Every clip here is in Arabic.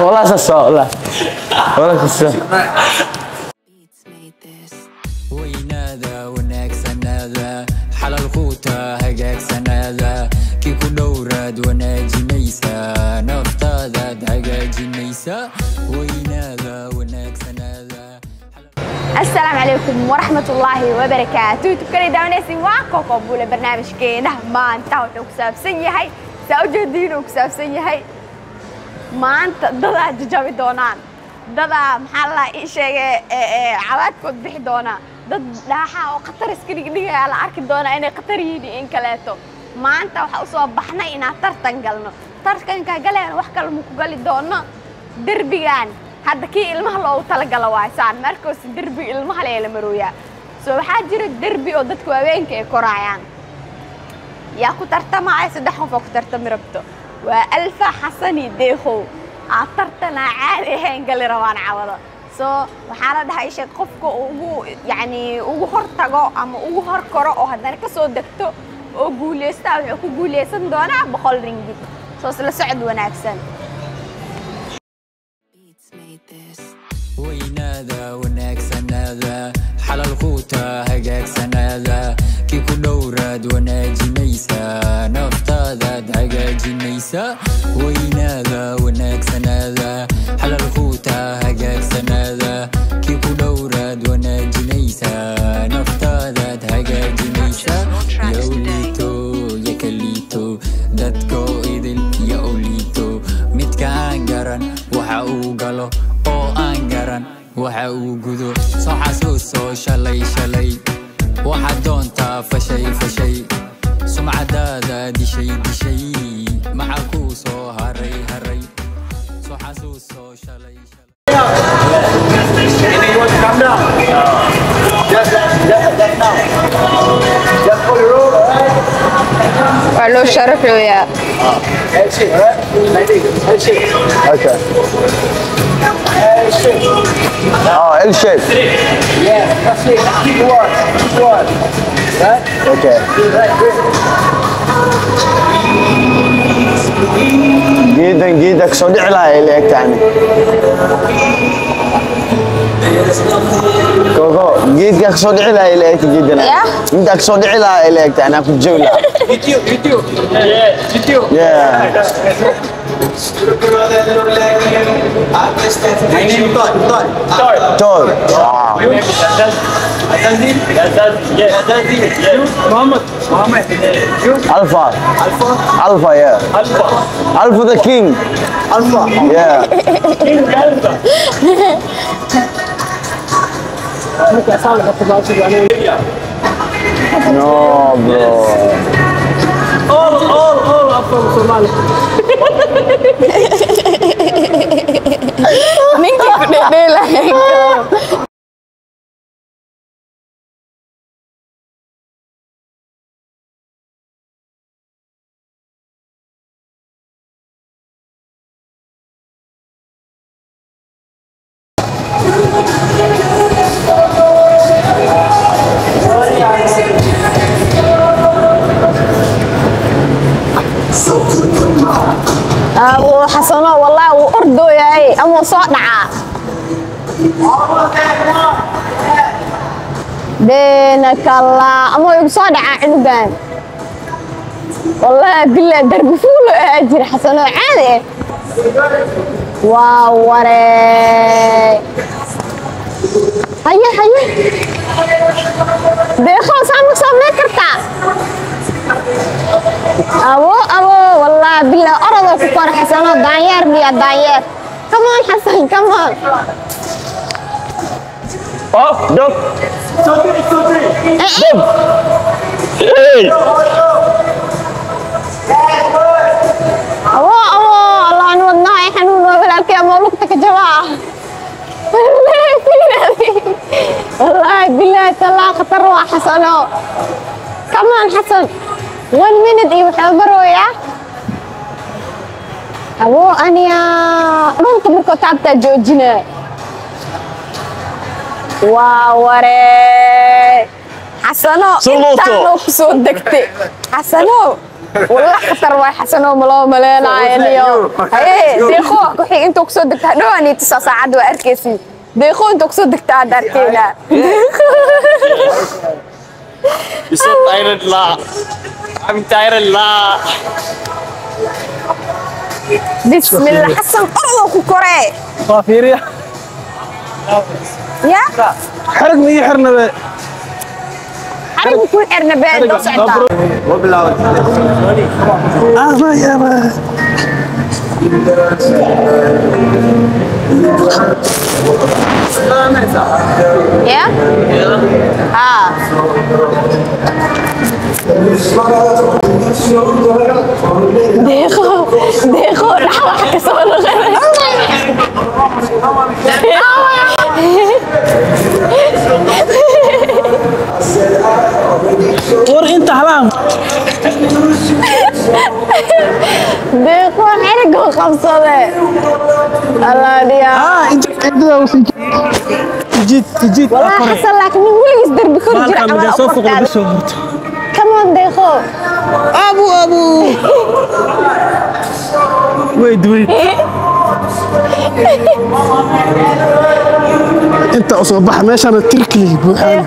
Olá, Sassó. Olá. Olá, السلام عليكم ورحمة الله وبركاته. تكلم دعوني سواكم قبول برنامج كينه مان تاو توكساب سيهاي saa ujeedii inuu ku saabsan yahay maanta dadaa jajabi doonaan dadaa maxaa la ii sheegay cawaadkood bixi doonaa dad dhaaxaa oo khatar iska dhigdhigayaa la arki doonaa inay khatar yihiin in kaleeto maanta waxaa u soo baxnay inaan tartan galno tartanka galeen wax kale maku gali doono derbigan hadda kii ilmaha loogu talagala waayo saan markoos derbi ilmaha leela marooyaa soo waxaa jira derbi oo dadku haweenka ay koraayaan yaa ku tartamaya saddex qof oo ku tartami rabto waa alfa xasani deekow aa tartanaa caadi ahayn gali rabaan cawada soo waxaa la dhahay sheeg qofka ugu yacni ugu hor tago ama ugu hor koro oo haddana ka soo degto oo guulaysta wuxuu ku guulaysan doonaa boqol ringid soo isla socod ناد ونادي ميسا. نفتا ذا دعقا جي ميسا. وينا ذا وناك سنا loo Okay. Oh, L shape. Okay. جيدا جيدا كسو دعي لها اللي اكتعني كوكو جيد كسو دعي لها اللي اكت جدا يا. انت كسو دعي لها اللي اكتعني أكو جولة YouTube, YouTube. Yeah, YouTube. Yeah. My name is Todd. Todd. Todd. تول واو Azazil. Azazil. Yes. Azazil. Yes. Muhammad. Muhammad. You. الفا Alpha. الفا يا Alpha. الفا ذا كينج Alpha. يا King Alpha. نو برو all all are from Somalia. Ning ki ne ne. Xasano wallahi wuu ordooyahay ama wuu soo dhacaa. Beenakalla ama igu soo dhacaa cunugan. Wallahi bilaa darbi fuulo ahaa jira xasano caadi eh. Waa waree haye haye. Deeqoo saa ma samayn kartaa abo abo والله بالله أرض كفار حسنا داير بيا داير كمان حسن كمان دوك Sotri, Sotri. إيه إيه. أبو أبو الله أنا والله حنون ولا كي مولوكتك جماعة والله بالله تلا خطر حسنو كمان حسن. one minute iyo waxaa marooyaa aboo aniyaa dhulka markoo tacabtaa joojinaa waa waree xasano intaanoo ku soo degtay xasano والله خطر واي حسن وملا مليان عين يوم ايه ديخو كحي انتو كسو دكتا دواني تسع ساعات واركسي ديخو انتو كسو دكتا داركينا ديخو koree Waa fiiriya. ya Xarig ma ii xirna be. xarigu ku xirna been doo socdaa Ah, ma yaaba. Ah, وين يصدر بكل Halka جرعة mida soo foqol bisoo murto. كمان inta u soo baxa meeshana tirkii buuxaan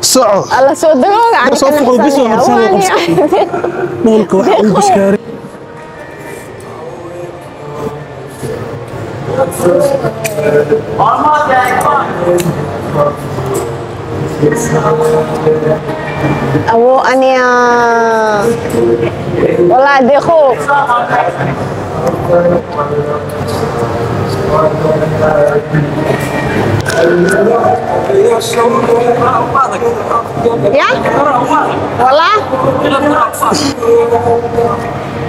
soco. Alla soo dagooga soo fuqdo bisoo horsan dhoolka wax uu buskaaray ابو انيا والله ديخو يا والله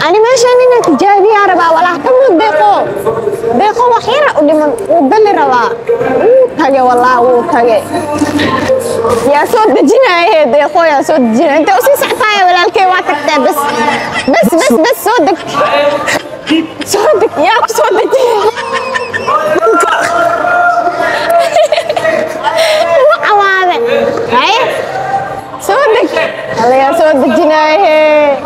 أنا ماشي أنا تجابي يا ربا ولا كم دقيقة دقيقة وحيرة ودمن وبل ربا. تاجي والله وتاجي يا صوت دجنا هي دقيقة يا صوت دجنا أنت أصلا سحتايا ولا الكي واتك بس بس بس بس صوتك صوتك يا صوت دجنا عوامل. هاي صوتك الله يا صوت دجنا هي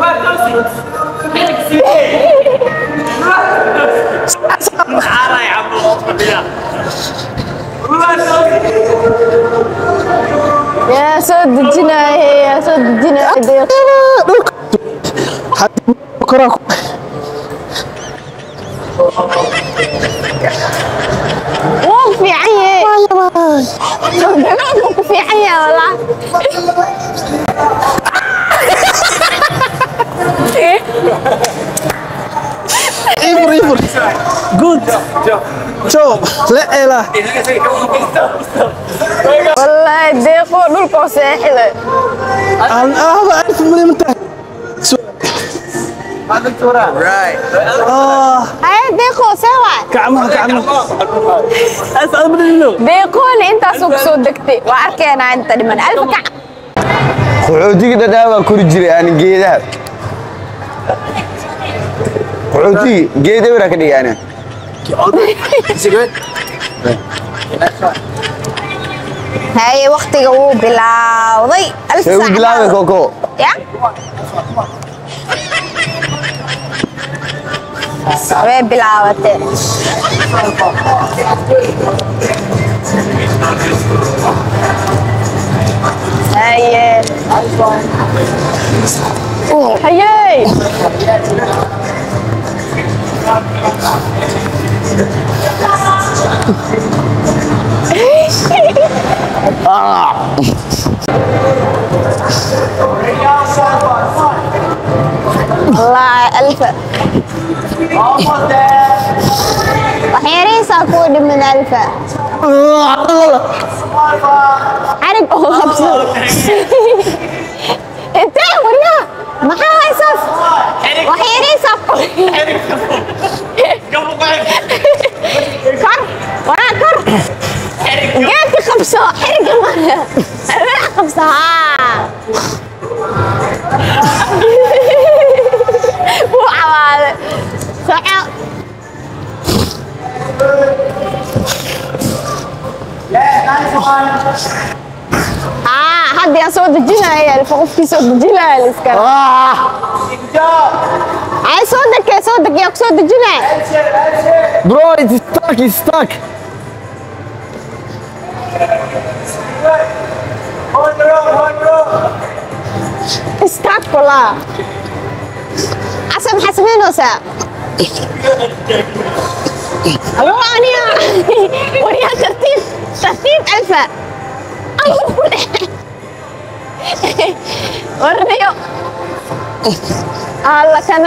يا صوت دجنا هي يا هي Koraa مو Job. La elah. والله ديقو دولكو ahba alf milyan tahay. Ah, هاي ديقو سوا gacmaha gacmaha. As aad badalino. ديقوني انت سوق سو دكتي واركينا انت لمن الف كعب qaxootiga dhadhaa baa kori jiray aan geedaha ka dhigay ana هاي وقتي هو بلاوضي الف ساعه bilaabay koko يا way bilaawatay haye haye والله ألف وحيريسا كود من ألف عرق أو خبص انت ورنا ما هاي صف وحيريسا كر ورا كر قلت خبصة حرق ما خبصة مو عوالي صحة آه هدي يا سود dejinaya alfa qofkii soo dejinaya la iskala Ah! ay soo degkee soo bacadii aa ku soo dejina bro it's stuck. It's stuck stuck wala asa maxaa samaynaysaa الله أنا وريها ترتيب ترتيب ألفا ورنيو الله كان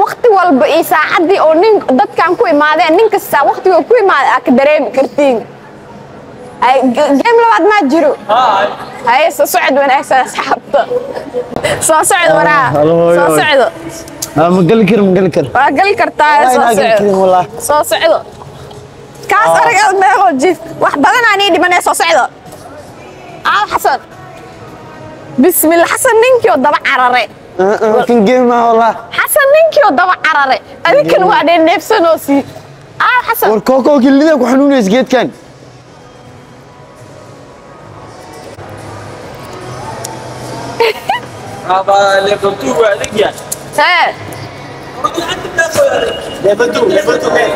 waqti walba iyo saacaddii oo nin dadkan ku imaadeen nin kasta waqtiga ku imaada aa ka dareemi kartiin. Ay, ge- game labaad maa jiro. Haye soo socod wanaagsan asxaabta soo socod waraa hooyo, soo socdo Ah, ma gali karo, ma gali karo. waa gali kartaa soo socdo soo socdo kaas arag meeqoo jiif wax badanaa nii dhimanee soo socdo aaw xasan. Bismillah xasan ninkii oo daba carare Ah, ah, game ma wallah. xasan ninkii oo daba carare adinkan waa dhee neefsanoo sii aaw xasan War kooko kilida ku xanuunaysa geedkan. Apa level 2 buat lagi ya? hee Level 2, level 2 kan?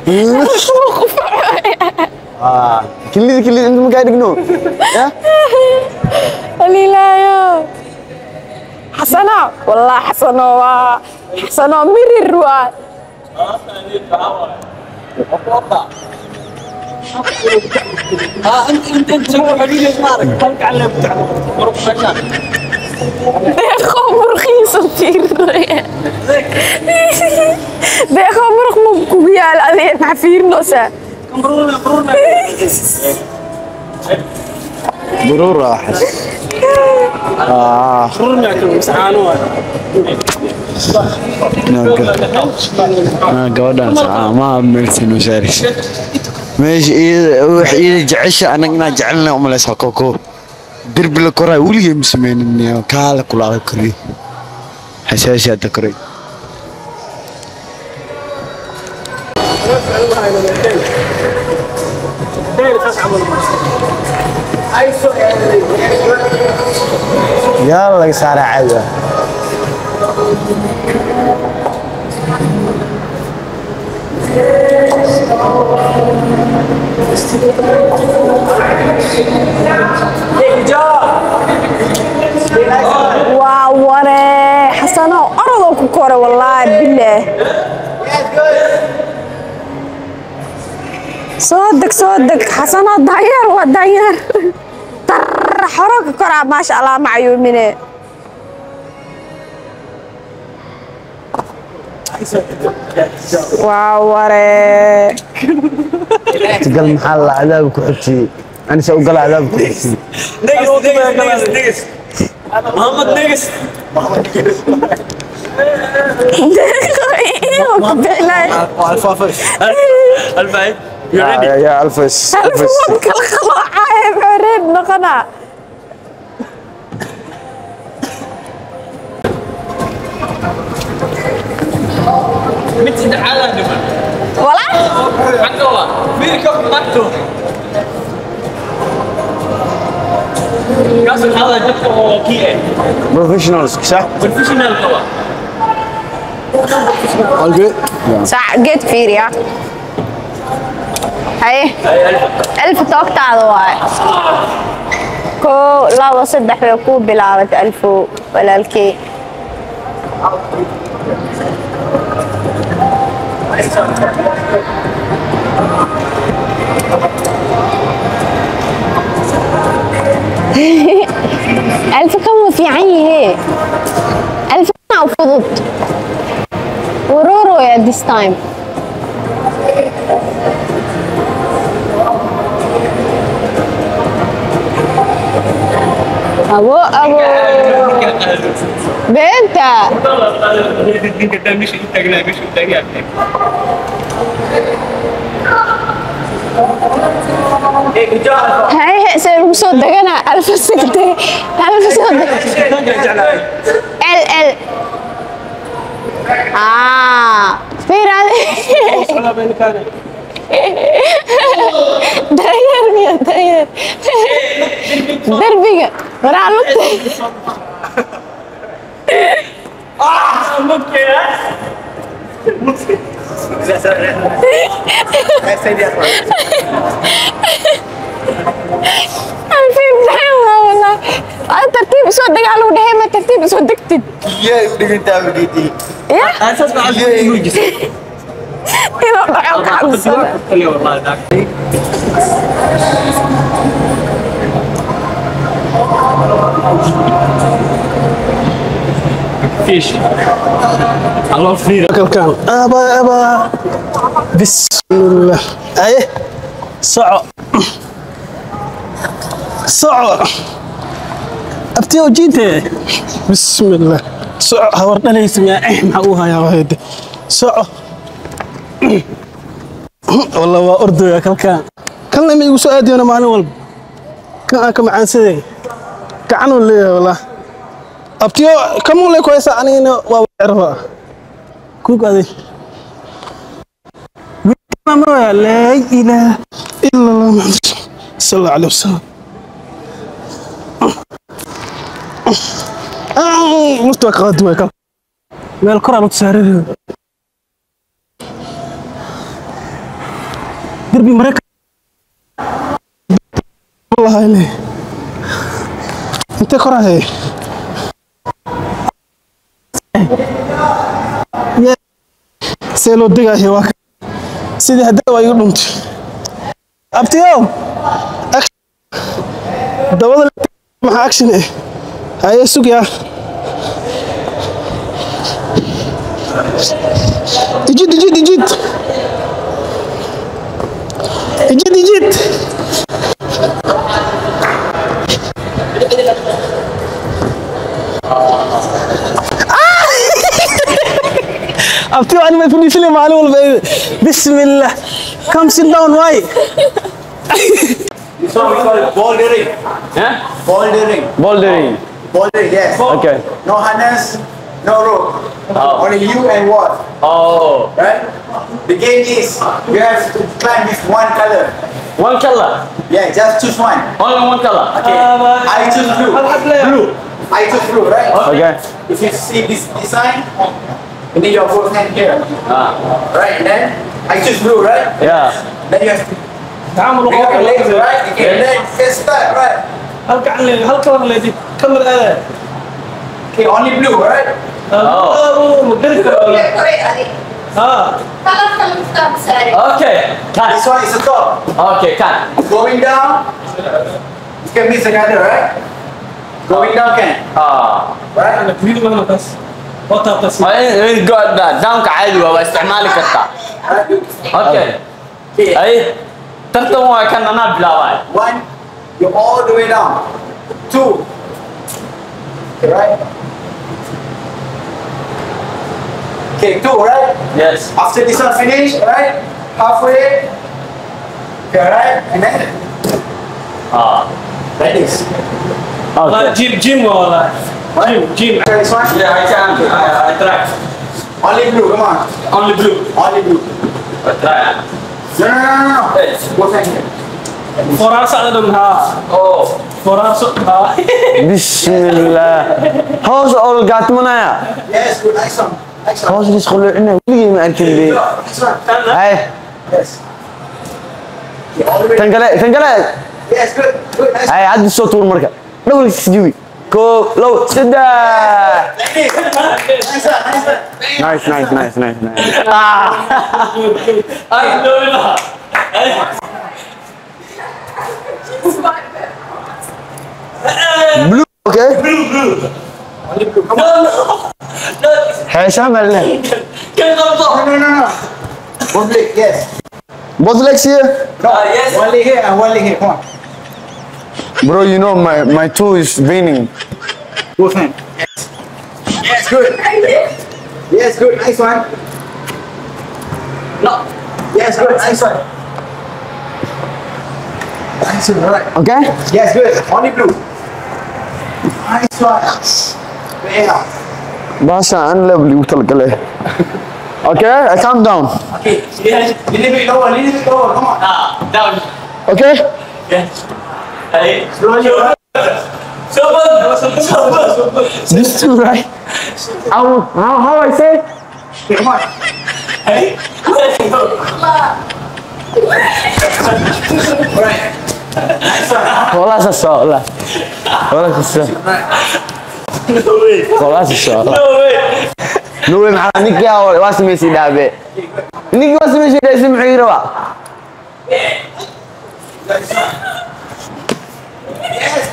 Ah, okay. Okay. deeqo wuu cawaalan intuu dhaafooyo Ah, kilida kilida inta ma kaa dhigno. Ya? alilaayo xasano wallah xasano waa xasano mirir waa Ah, انت انت انت سوي حبيبي مارك هلك على بتاع مروح مكان deeqo murqiisa fiirinaya deeqo muruq ma kugu yaal adiga maxaa fiirinaysaa مرونا مرونا Burur ah. Ah, مرونا كل مسعانو naga. Na gabadhan saca ma meelsan wasaaris. Meesha iyada wax iyada درب الكره ولي مسمين إني قال كل على كري. حساسه تكري الله يسارع عاد Yeah. Waa ware. Xasano orodoo ku kore wallaahi bilaah soo deg soo deg. Xasano daanyeer waa daanyeer. Tar xoro ka koraa maasha allah macayuumine waa ware gal maxaa la cadaab ku xigtay anise u gala cadaab ku xigtay نقص نقص نقص محمد نقص البعيد You ready? ya ya alfas alfas alfuud kala جبته كيه professionals صح بروفيشنال كوا okay sac geed fiiriya haye alfa toogtaada waaye koo laba saddex bay kuu bilaabatay alfo ألف كم في عيني هيك ألف كم وفضت ورورو يا this time. أبو أبو. beenta هاي هاي سير سو دغنا الف سكت الف سو ال ال اه فين هذا داير يا داير دربيga Ah, mungkin ya. Saya saya dia tu. Alfi dah lah lah. Tertib so dengan alu deh, macam tertib so tertib. Iya dengan tahu gitu. Ya. Asal sebab dia ini. Tidak bakal kagus. Kalau mal tak. fish. I love fish. Welcome. Aba aba. Bismillah. Aye. Soco. Soco. Abti ojite. Bismillah. Soco hawar dhalaysa miyaa eh maxaa uu hayaa wahayde. Soco. Walla waa ordaya kalkaan. Kalna ma igu soo aadiyona maalin walba. Kan aan ka macaansadeen. Gacan uu leeyahay wallaahi abtiyo kamuule kuhaysa anigana waa wacirfaa kuug aday laa ilaaha ila allah muxamed sal allah aleh wasalam naftu waa kaqa duway meel koraa lagu saarayo derbi maraykanlahayle intee koraa hee see loo degaayo waa sidii haddii waa igu dhuntay. Abtiyow dabada maxaa action eh? Haye sugyaa ijid ijid ijid ijid ijid abtiyow ani ma fadhiisile maalin walba eh. bismillah come sit down why Bouldering. Huh? Bouldering. Bouldering. Bouldering, yes. Okay. No harness, no rope. Oh. Only you and what? Oh, Right? The game is you have to climb with one color. one color. Yeah, just choose one. Only one color. Okay. I choose blue. Blue. I choose blue, right? Okay. If you see this design, you need your both hand here. Ah, Right? And then I choose blue, right? yeah. Then you have to تعامل bring up your legs, right? Okay. Yes. Then let's start, right? هل كان هل كان لدي كمل هذا Okay, only blue, right? اه مدرك اه Okay. This Cut. one is the top. Okay, cut. Going down, you can mix together, right? Going down can, Ah. right? انا كبير مهما بس وطا بس وين قاعد ده دامك عادي waa isticmaali kartaa. Okay. Okay. Ay. Tartan waa kan anaa bilaabay. One, you're all the way down. Two. Okay, right? Okay, two, right? Yes. After this one finish, right? Halfway. Okay, right? And then Ah. like this. والله Okay. جيم جيم والله جيم جيم Okay, this one. Yeah, I can. I, I try. Only blue, come on. Only blue. Only blue. I try. No, no, no, no. Yes. Both hand here. فراسة أنا ها Oh. فراسة ها Bismillah. Hoos oo gaatmanaya. Yes, good. Nice one. Nice one. Hoos is khulucina. Weligii ma arkin bi. This one. Hay, Yes. Tan kale. Yes, good, good. Nice. Hay, hadda soo tuur marka. Dhawr Ko, low, saddex. Nice nice. Nice, nice, nice, nice, nice. Blue, okay? Blue, blue. Heesaa malinay. Can go. No, no, no. Both legs, yes. Both legs here? Ah, yes. One leg here and one leg here. Come on. Bro, you know my, my toe is veining. Both hands. Yes. Yes, good. Yes, good. Nice one. No. Yes, good. Nice one. Nice one. All right. Okay? Yes, good. Only blue. Nice one. Yeah. Basha, unlevel you talk Okay, I calm down. Okay. Yes. Little bit lower, little bit lower. Come on. Ah, down. Okay? Yes. Hey, This too, right? How, how, how I say? Come on. Hey, let's go. Colasa sola. Colasa sola. No way. Colasa sola. No way. No way, man. Nicky, what's the message, David? Nicky, what's the message? That's the message.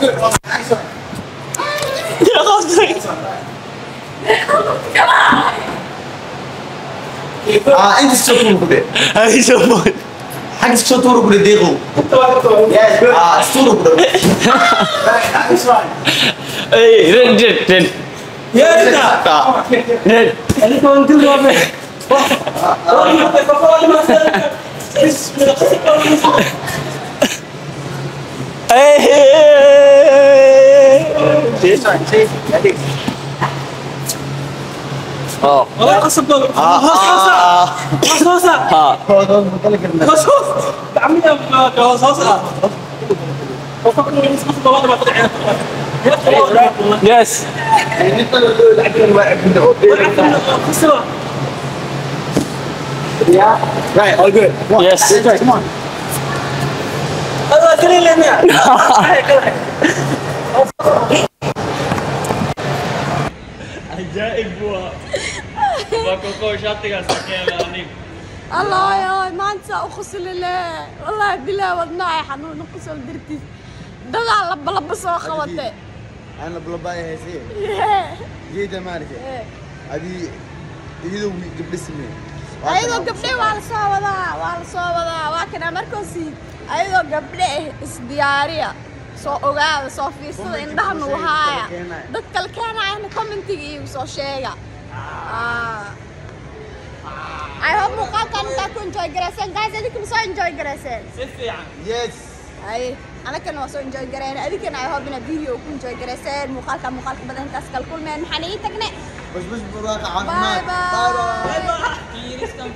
Yeah, I'll! Ah, I just took a look. I just took a. I just took a look at it. Yeah, I just took a look. Hey, Rinjit, Rinjit. Yeah, Rinjit. Yeah, Rinjit. Rinjit. Rinjit. Rinjit. Rinjit. Rinjit. Rinjit. Rinjit. Rinjit. Rinjit. Rinjit. Rinjit. Rinjit. Rinjit. Rinjit. Rinjit. this one. See? Ready? Oh. Oh, kasi ah, ah, ah, ah, ah, ah, ah, ah, ah, ah, ah, ah, ah, ah, ah, ah, ah, ah, ah, Yes. Ini tu lagi yang baik Yeah. Right. All good. Come on. Yes. Come on. Oh, kelilingnya. Hahaha. Shatiga sakela ni. الله يا ما انت اقسم لله والله بلا ودناي حنون قسم درتي دغا لب لب سو خوته أنا بلباي هسي جيدة ماركة أبي يدو قبل سنين ayadoo gabdhe waa la soo wadaa waa la soo wadaa waa kana markoosi ayadoo gabdhe ah isdiyaariya soo ogaada soo fiirsada indhaha nuu haaya dad kale keenayana commentiga iigu soo sheega I hope muuqaalkan intaa ku enjoy garayseen guys adinkana soo enjoy garayseen Si fiican. Yes ay anakana waa soo enjoy garayna adinkana I hope inaad video ku enjoy garayseen muuqaalka muuqaalka badan intaas kala kulmeen maxaan ii tagne براك bye عافمات bye Bye bye.